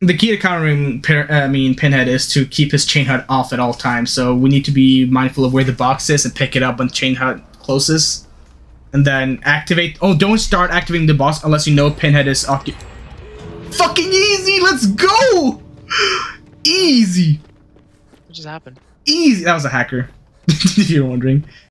the key to countering uh, I mean Pinhead is to keep his chain hunt off at all times. So we need to be mindful of where the box is and pick it up when chain hunt closes, and then activate. Oh, don't start activating the box unless you know Pinhead is off. Fucking easy. Let's go. Easy. What just happened? Easy. That was a hacker. if you're wondering.